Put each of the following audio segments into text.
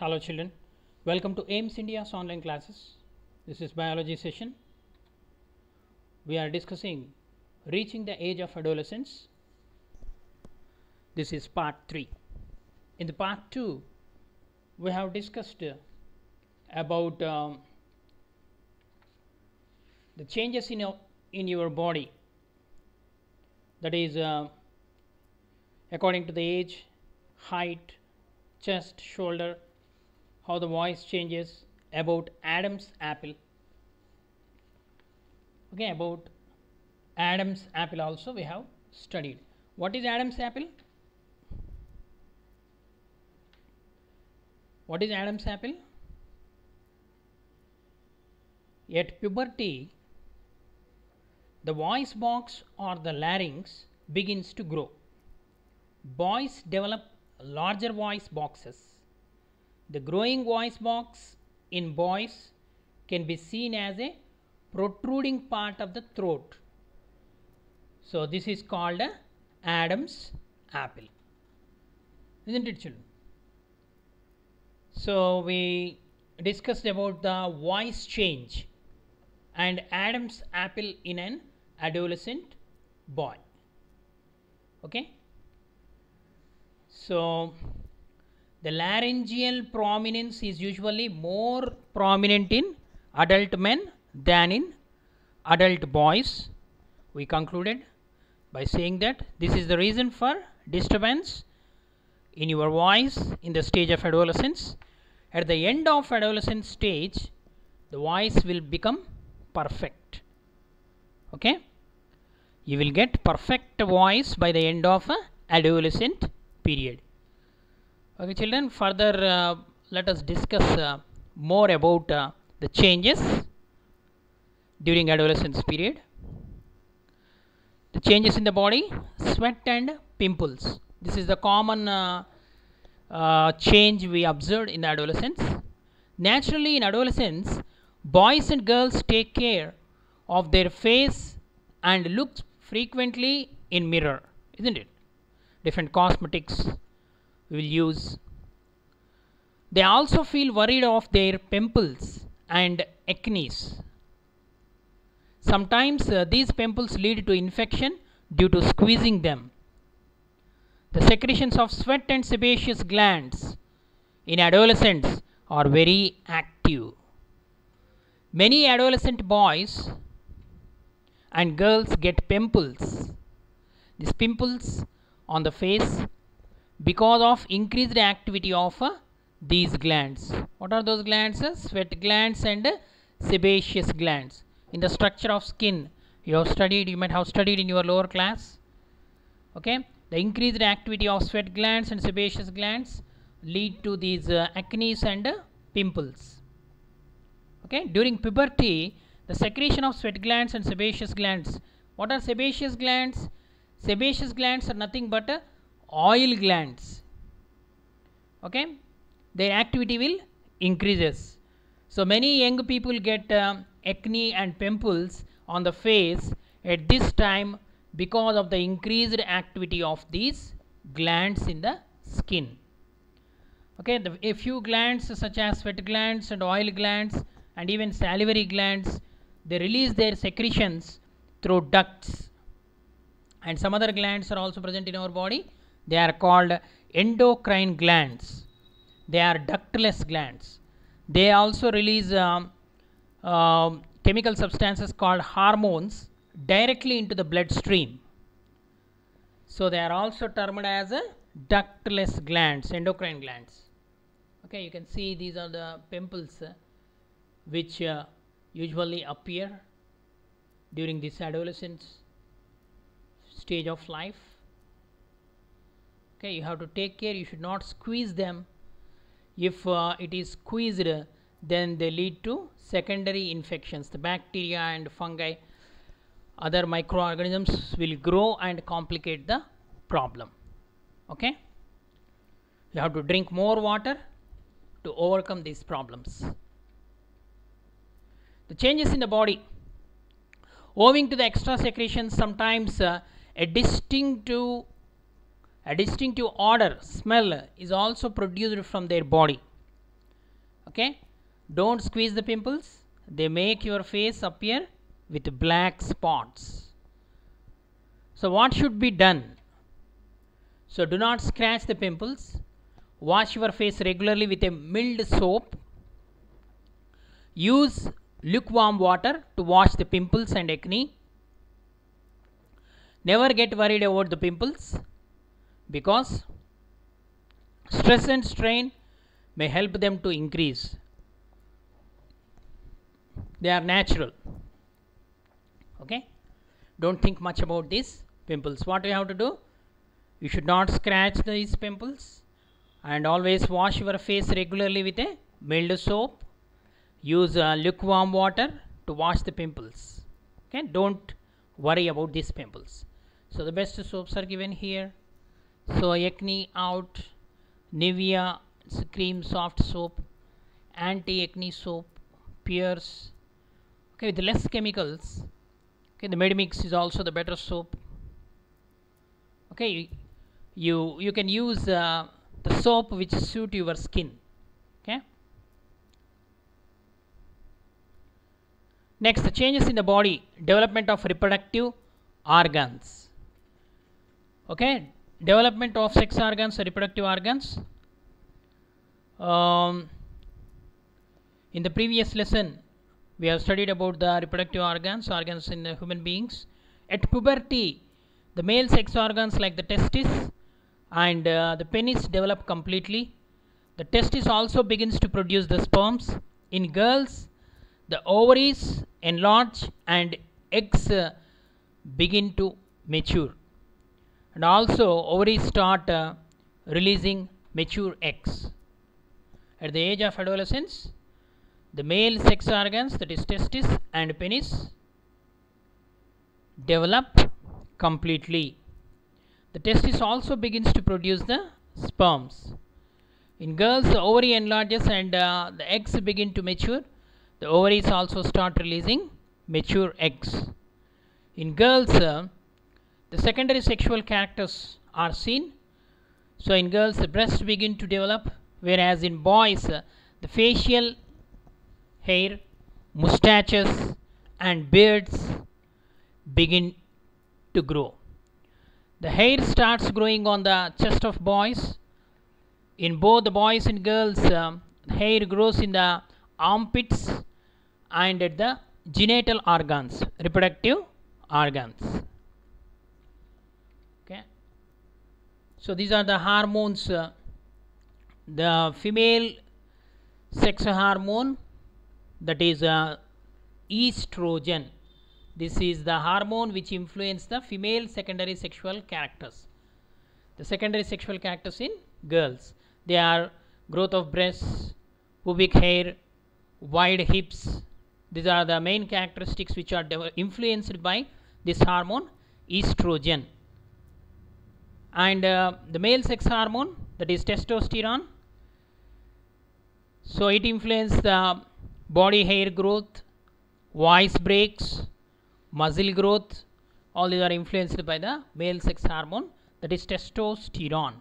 Hello children, welcome to AIMS India's online classes. This is biology session. We are discussing reaching the age of adolescence. This is part 3. In the part 2, we have discussed about um, the changes in your, in your body that is uh, according to the age, height, chest, shoulder, how the voice changes, about Adam's apple. Okay, about Adam's apple also we have studied. What is Adam's apple? What is Adam's apple? At puberty, the voice box or the larynx begins to grow. Boys develop larger voice boxes. The growing voice box in boys can be seen as a protruding part of the throat. So, this is called a Adam's apple. Isn't it, children? So, we discussed about the voice change and Adam's apple in an adolescent boy. Okay. So, the laryngeal prominence is usually more prominent in adult men than in adult boys. We concluded by saying that this is the reason for disturbance in your voice in the stage of adolescence. At the end of adolescent stage, the voice will become perfect. Okay? You will get perfect voice by the end of a adolescent period. Okay, children, further uh, let us discuss uh, more about uh, the changes during adolescence period. The changes in the body, sweat and pimples. This is the common uh, uh, change we observed in adolescence. Naturally, in adolescence, boys and girls take care of their face and look frequently in mirror, isn't it? Different cosmetics will use. They also feel worried of their pimples and acne. Sometimes uh, these pimples lead to infection due to squeezing them. The secretions of sweat and sebaceous glands in adolescents are very active. Many adolescent boys and girls get pimples. These pimples on the face because of increased activity of uh, these glands. What are those glands? Uh, sweat glands and uh, sebaceous glands. In the structure of skin, you have studied, you might have studied in your lower class. Okay, the increased activity of sweat glands and sebaceous glands lead to these uh, acne and uh, pimples. Okay, during puberty, the secretion of sweat glands and sebaceous glands. What are sebaceous glands? Sebaceous glands are nothing but uh, oil glands. Okay? Their activity will increases. So many young people get um, acne and pimples on the face at this time because of the increased activity of these glands in the skin. Okay? The, a few glands such as sweat glands and oil glands and even salivary glands they release their secretions through ducts. And some other glands are also present in our body they are called endocrine glands. They are ductless glands. They also release um, uh, chemical substances called hormones directly into the bloodstream. So they are also termed as a ductless glands endocrine glands. Okay you can see these are the pimples uh, which uh, usually appear during this adolescence stage of life okay you have to take care you should not squeeze them. If uh, it is squeezed then they lead to secondary infections. The bacteria and fungi other microorganisms will grow and complicate the problem. Okay? You have to drink more water to overcome these problems. The changes in the body. Owing to the extra secretions sometimes uh, a distinctive a distinctive odor smell is also produced from their body. Okay? Don't squeeze the pimples. They make your face appear with black spots. So what should be done? So do not scratch the pimples. Wash your face regularly with a mild soap. Use lukewarm water to wash the pimples and acne. Never get worried about the pimples because stress and strain may help them to increase. They are natural. Okay? Don't think much about these pimples. What you have to do? You should not scratch these pimples and always wash your face regularly with a mild soap. Use uh, lukewarm water to wash the pimples. Okay? Don't worry about these pimples. So the best soaps are given here so acne out nivea cream soft soap anti acne soap Pears okay with less chemicals okay the medimix is also the better soap. Okay you you can use uh, the soap which suit your skin. Okay? Next the changes in the body development of reproductive organs. Okay development of sex organs reproductive organs. Um, in the previous lesson we have studied about the reproductive organs organs in the human beings. At puberty the male sex organs like the testis and uh, the penis develop completely. The testis also begins to produce the sperms. In girls the ovaries enlarge and eggs uh, begin to mature and also ovaries start uh, releasing mature eggs. At the age of adolescence the male sex organs that is testis and penis develop completely. The testis also begins to produce the sperms. In girls the ovary enlarges and uh, the eggs begin to mature. The ovaries also start releasing mature eggs. In girls uh, the secondary sexual characters are seen. So in girls the breasts begin to develop whereas in boys uh, the facial hair mustaches and beards begin to grow. The hair starts growing on the chest of boys. In both the boys and girls um, hair grows in the armpits and at the genital organs reproductive organs okay so these are the hormones uh, the female sex hormone that is uh, estrogen. This is the hormone which influence the female secondary sexual characters. The secondary sexual characters in girls. They are growth of breasts pubic hair wide hips. These are the main characteristics which are influenced by this hormone estrogen and uh, the male sex hormone that is testosterone so it influences the body hair growth voice breaks muscle growth all these are influenced by the male sex hormone that is testosterone.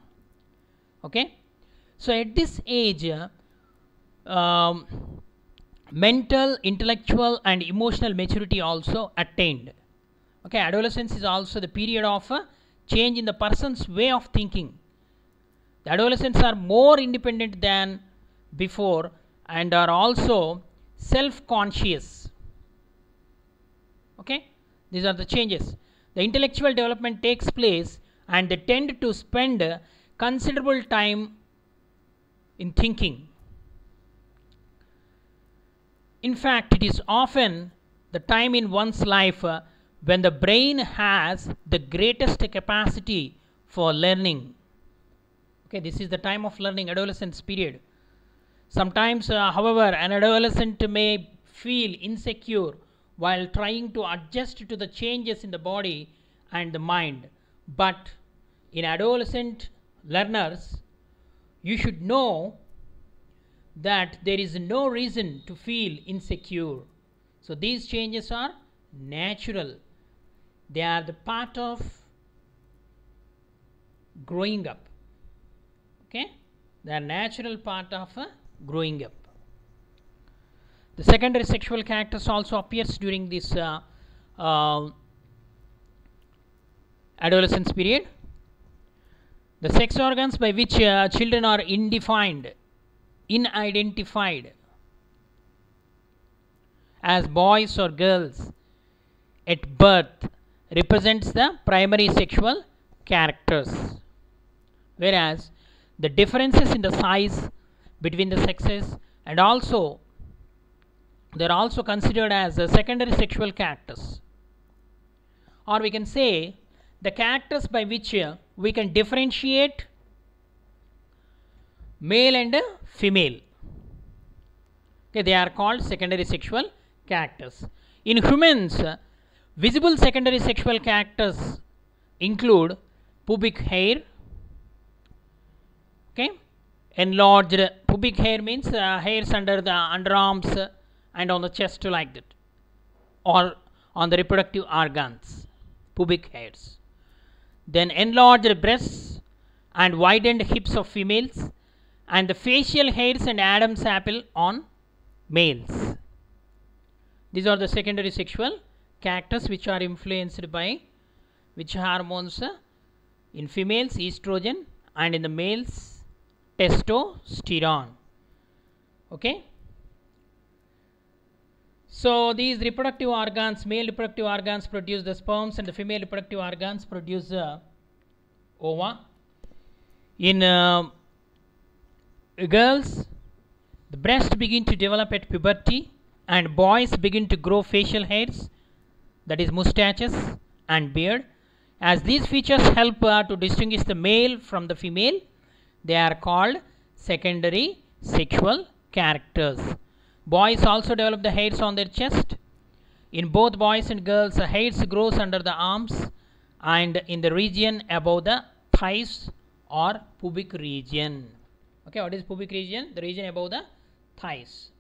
Okay? So at this age um, mental intellectual and emotional maturity also attained. Okay? Adolescence is also the period of uh, change in the person's way of thinking. The adolescents are more independent than before and are also self conscious okay? These are the changes. The intellectual development takes place and they tend to spend considerable time in thinking. In fact it is often the time in one's life uh, when the brain has the greatest capacity for learning. Okay this is the time of learning adolescence period. Sometimes uh, however an adolescent may feel insecure while trying to adjust to the changes in the body and the mind. But in adolescent learners you should know that there is no reason to feel insecure. So these changes are natural they are the part of growing up. Okay? They are natural part of uh, growing up. The secondary sexual characters also appears during this uh, uh, adolescence period. The sex organs by which uh, children are indefined, unidentified as boys or girls at birth represents the primary sexual characters. Whereas the differences in the size between the sexes and also they are also considered as uh, secondary sexual characters. Or we can say the characters by which uh, we can differentiate male and female. Okay they are called secondary sexual characters. In humans visible secondary sexual characters include pubic hair okay? Enlarged pubic hair means uh, hairs under the underarms and on the chest like that or on the reproductive organs pubic hairs. Then enlarged breasts and widened hips of females and the facial hairs and adam's apple on males. These are the secondary sexual characters which are influenced by which hormones? In females estrogen and in the males testosterone. Okay? So these reproductive organs male reproductive organs produce the sperms and the female reproductive organs produce uh, ova. In uh, girls the breast begin to develop at puberty and boys begin to grow facial hairs that is mustaches and beard. As these features help uh, to distinguish the male from the female they are called secondary sexual characters. Boys also develop the hairs on their chest. In both boys and girls the hairs grows under the arms and in the region above the thighs or pubic region. Okay what is pubic region? The region above the thighs.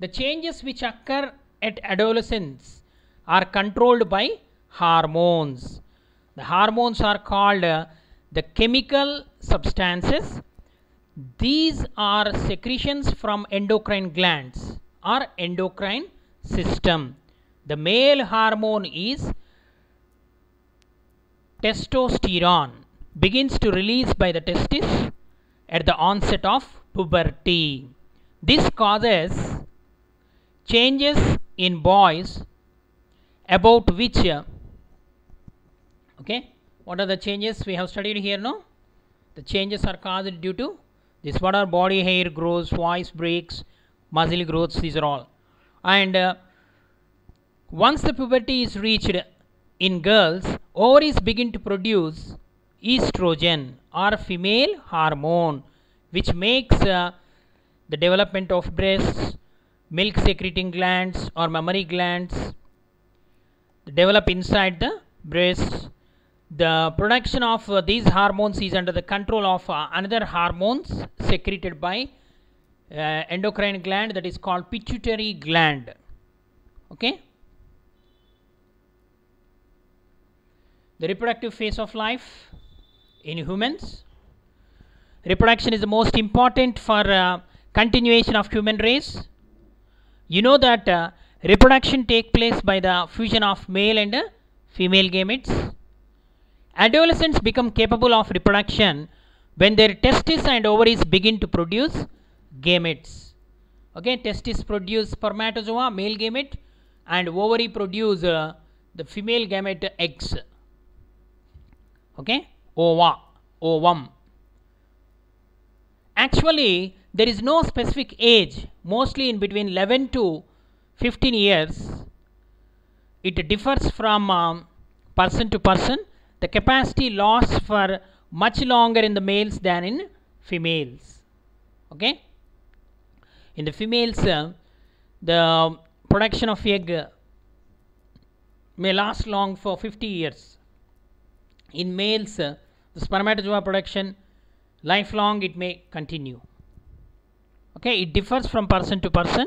The changes which occur at adolescence are controlled by hormones. The hormones are called uh, the chemical substances. These are secretions from endocrine glands or endocrine system. The male hormone is testosterone begins to release by the testis at the onset of puberty. This causes changes in boys about which okay. What are the changes we have studied here no? The changes are caused due to this. What are body hair grows voice breaks muscle growths? These are all. And uh, once the puberty is reached in girls ovaries begin to produce estrogen or female hormone which makes uh, the development of breasts milk secreting glands or mammary glands develop inside the breast the production of uh, these hormones is under the control of uh, another hormones secreted by uh, endocrine gland that is called pituitary gland. Okay? The reproductive phase of life in humans. Reproduction is the most important for uh, continuation of human race. You know that uh, reproduction take place by the fusion of male and female gametes. Adolescents become capable of reproduction when their testes and ovaries begin to produce gametes. Okay testes produce spermatozoa male gamete and ovary produce uh, the female gamete eggs. Okay ova ovum. Actually there is no specific age mostly in between 11 to 15 years it differs from um, person to person. The capacity lasts for much longer in the males than in females. Okay? In the females uh, the production of egg may last long for 50 years. In males uh, the spermatozoa production lifelong it may continue. Okay? It differs from person to person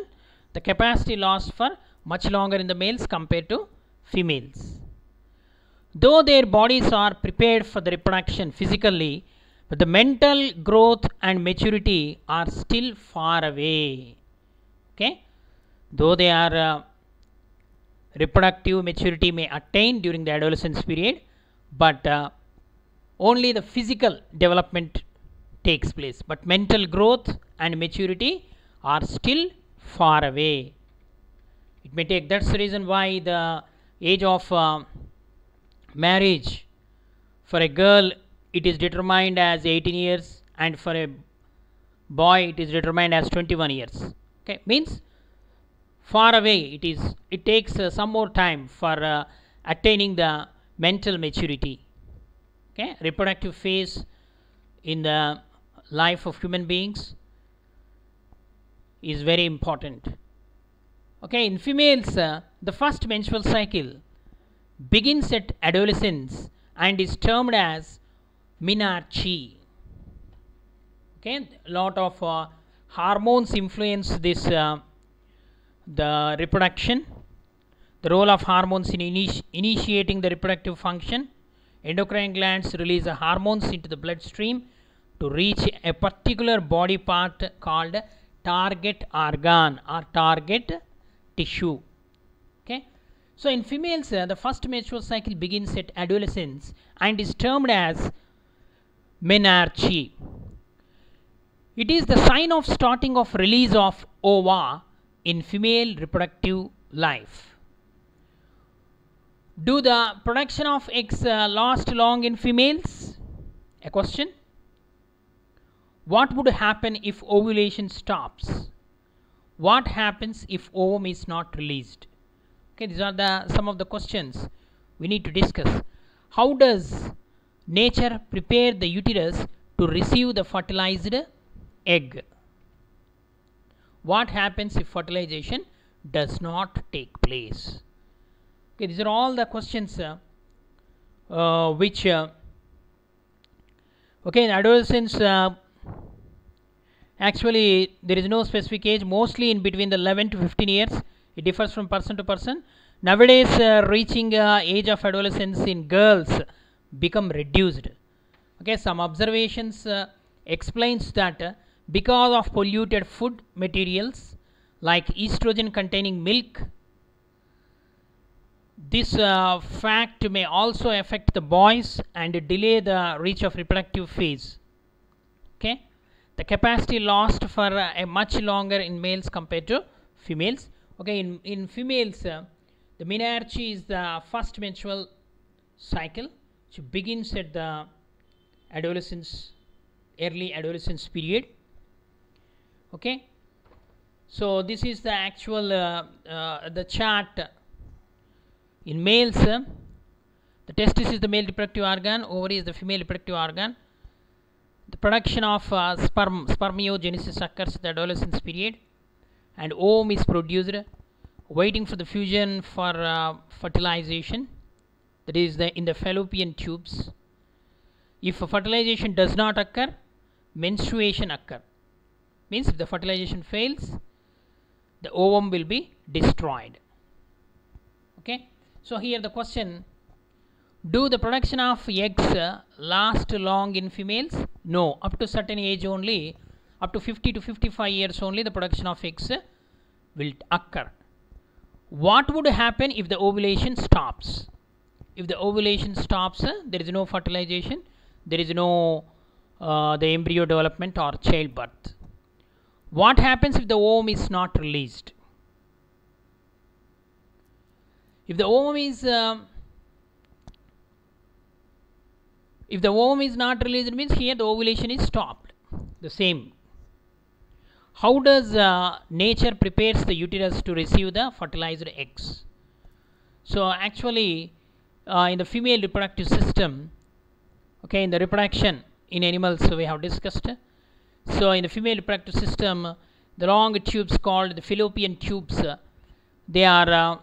the capacity lasts for much longer in the males compared to females. Though their bodies are prepared for the reproduction physically but the mental growth and maturity are still far away. Okay? Though they are uh, reproductive maturity may attain during the adolescence period but uh, only the physical development takes place. But mental growth and maturity are still far away. It may take that's the reason why the age of uh, marriage for a girl it is determined as 18 years and for a boy it is determined as 21 years. Okay means far away it is it takes uh, some more time for uh, attaining the mental maturity. Okay reproductive phase in the life of human beings is very important. Okay in females uh, the first menstrual cycle begins at adolescence and is termed as menarche okay lot of uh, hormones influence this uh, the reproduction. The role of hormones in initi- initiating the reproductive function. Endocrine glands release hormones into the bloodstream to reach a particular body part called target organ or target tissue. Okay? So in females uh, the first menstrual cycle begins at adolescence and is termed as menarche. It is the sign of starting of release of ova in female reproductive life. Do the production of eggs uh, last long in females? A question what would happen if ovulation stops? What happens if ovum is not released? Okay these are the some of the questions we need to discuss. How does nature prepare the uterus to receive the fertilized egg? What happens if fertilization does not take place? Okay these are all the questions uh, uh, which uh, okay in adolescence uh, actually there is no specific age mostly in between the 11 to 15 years. It differs from person to person. Nowadays uh, reaching uh, age of adolescence in girls become reduced. Okay some observations uh, explains that uh, because of polluted food materials like estrogen containing milk this uh, fact may also affect the boys and delay the reach of reproductive phase. Okay the capacity lost for uh, a much longer in males compared to females. Okay in in females uh, the menarche is the first menstrual cycle which begins at the adolescence early adolescence period. Okay so this is the actual uh, uh, the chart. In males uh, the testis is the male reproductive organ ovary is the female reproductive organ the production of uh, sperm spermiogenesis occurs at the adolescence period and ovum is produced waiting for the fusion for uh, fertilization that is the in the fallopian tubes. If fertilization does not occur menstruation occur. Means if the fertilization fails the ovum will be destroyed. Okay? So here the question do the production of eggs uh, last long in females? No. Up to certain age only up to 50 to 55 years only the production of eggs uh, will occur. What would happen if the ovulation stops? If the ovulation stops uh, there is no fertilization there is no uh, the embryo development or childbirth. What happens if the ovum is not released? If the ovum is um, if the ovum is not released it means here the ovulation is stopped. The same. How does uh, nature prepares the uterus to receive the fertilized eggs? So actually uh, in the female reproductive system okay in the reproduction in animals we have discussed. So in the female reproductive system the long tubes called the fallopian tubes uh, they are uh,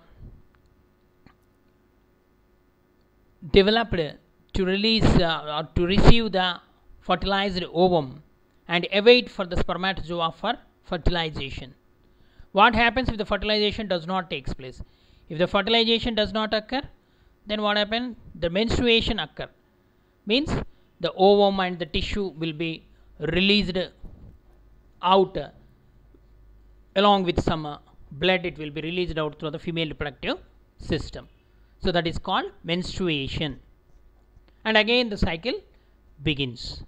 developed to release uh, or to receive the fertilized ovum and await for the spermatozoa for fertilization. What happens if the fertilization does not take place? If the fertilization does not occur then what happens the menstruation occur. Means the ovum and the tissue will be released out uh, along with some uh, blood. It will be released out through the female reproductive system. So that is called menstruation and again the cycle begins.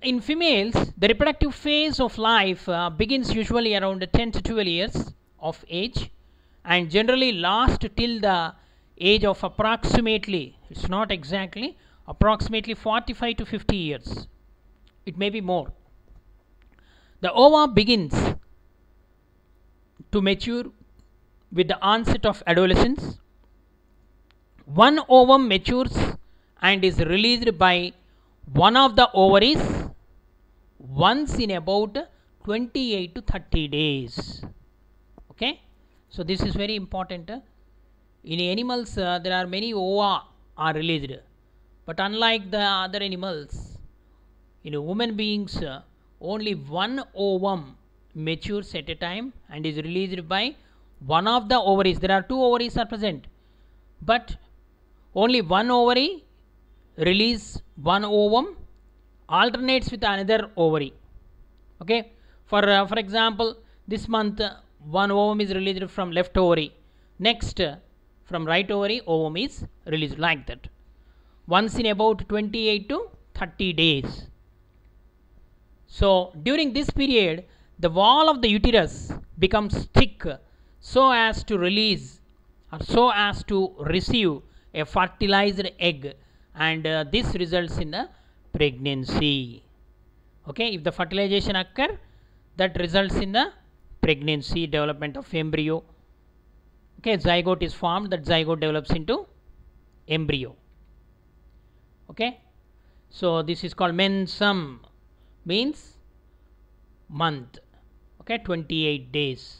In females the reproductive phase of life uh, begins usually around 10 to 12 years of age. And generally last till the age of approximately it's not exactly approximately 45 to 50 years. It may be more. The ova begins to mature with the onset of adolescence one ovum matures and is released by one of the ovaries once in about 28 to 30 days. Okay? So this is very important. In animals uh, there are many ova are released. But unlike the other animals in human beings uh, only one ovum matures at a time and is released by one of the ovaries. There are two ovaries are present. But only one ovary release one ovum alternates with another ovary. Okay? For uh, for example this month uh, one ovum is released from left ovary. Next uh, from right ovary ovum is released like that. Once in about 28 to 30 days. So during this period the wall of the uterus becomes thick so as to release or so as to receive a fertilized egg and uh, this results in the pregnancy. Okay if the fertilization occur that results in the pregnancy development of embryo. Okay zygote is formed that zygote develops into embryo. Okay so this is called mensum means month. Okay 28 days.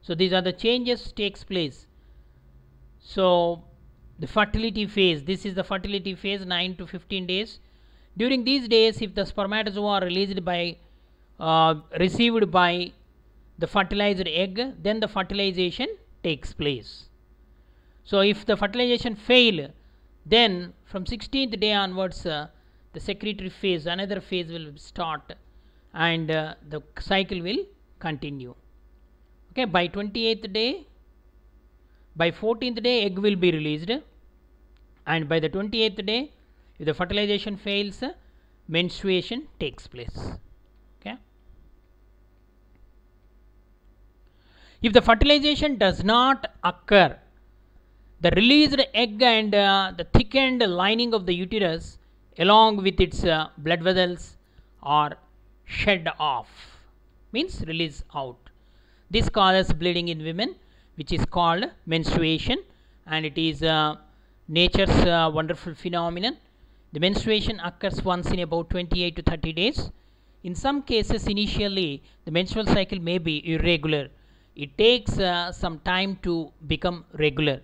So these are the changes takes place. So the fertility phase. This is the fertility phase 9 to 15 days. During these days if the spermatozoa are released by uh, received by the fertilized egg then the fertilization takes place. So if the fertilization fail then from 16th day onwards uh, the secretory phase another phase will start and uh, the cycle will continue. Okay by 28th day by 14th day egg will be released and by the 28th day if the fertilization fails menstruation takes place. Okay? If the fertilization does not occur the released egg and uh, the thickened lining of the uterus along with its uh, blood vessels are shed off. Means release out. This causes bleeding in women which is called menstruation and it is uh, nature's uh, wonderful phenomenon. The menstruation occurs once in about 28 to 30 days. In some cases initially the menstrual cycle may be irregular. It takes uh, some time to become regular.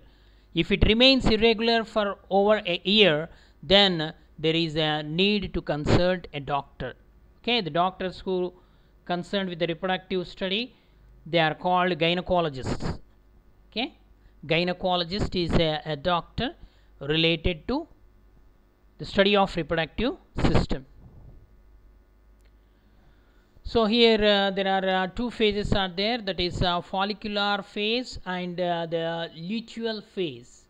If it remains irregular for over a year then there is a need to consult a doctor. Okay the doctors who concerned with the reproductive study they are called gynecologists. Okay gynecologist is a, a doctor related to the study of reproductive system. So here uh, there are uh, two phases are there. That is uh, follicular phase and uh, the luteal phase.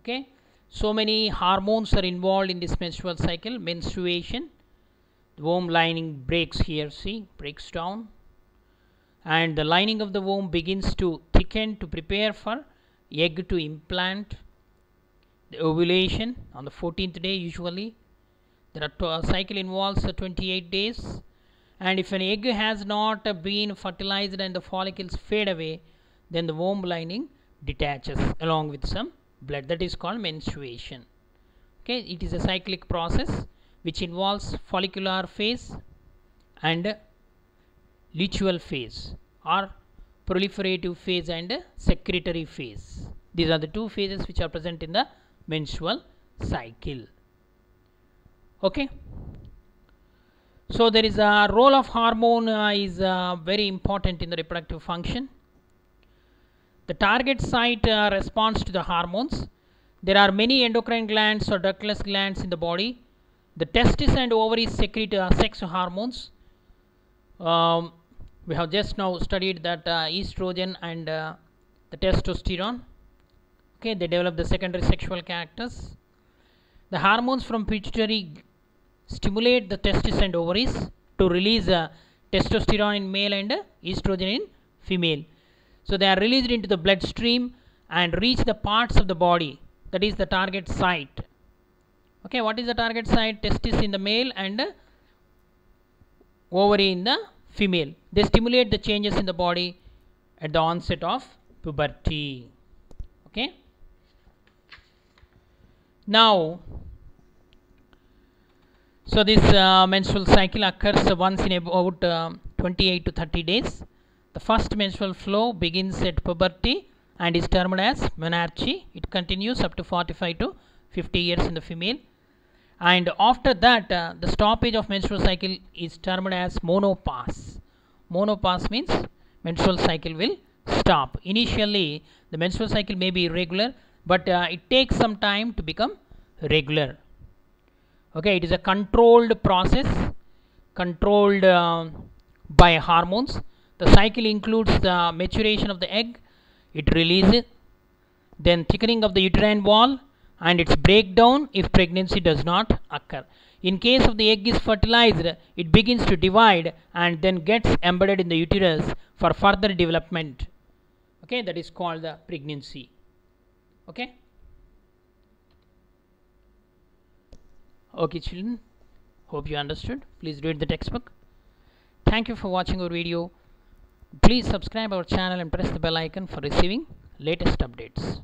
Okay? So many hormones are involved in this menstrual cycle. Menstruation the womb lining breaks here see breaks down. And the lining of the womb begins to thicken to prepare for egg to implant the ovulation on the 14th day usually. The uh, cycle involves 28 days. And if an egg has not been fertilized and the follicles fade away then the womb lining detaches along with some blood. That is called menstruation. Okay it is a cyclic process which involves follicular phase and luteal phase or proliferative phase and secretory phase. These are the two phases which are present in the menstrual cycle. Okay? So there is a role of hormone uh, is uh, very important in the reproductive function. The target site uh, responds to the hormones. There are many endocrine glands or ductless glands in the body. The testis and ovaries secrete uh, sex hormones. Um, we have just now studied that uh, estrogen and uh, the testosterone okay they develop the secondary sexual characters. The hormones from pituitary stimulate the testes and ovaries to release uh, testosterone in male and uh, estrogen in female. So they are released into the bloodstream and reach the parts of the body. That is the target site. Okay what is the target site? Testis in the male and uh, ovary in the female. They stimulate the changes in the body at the onset of puberty. Okay now so this uh, menstrual cycle occurs once in about uh, 28 to 30 days. The first menstrual flow begins at puberty and is termed as menarche. It continues up to 45 to 50 years in the female. And after that uh, the stoppage of menstrual cycle is termed as menopause menopause means menstrual cycle will stop. Initially the menstrual cycle may be irregular but uh, it takes some time to become regular okay it is a controlled process controlled uh, by hormones the cycle includes the maturation of the egg it releases then thickening of the uterine wall and its breakdown if pregnancy does not occur. In case of the egg is fertilized, it begins to divide and then gets embedded in the uterus for further development. Okay, that is called the pregnancy. Okay. Okay, children. Hope you understood. Please read the textbook. Thank you for watching our video. Please subscribe our channel and press the bell icon for receiving latest updates.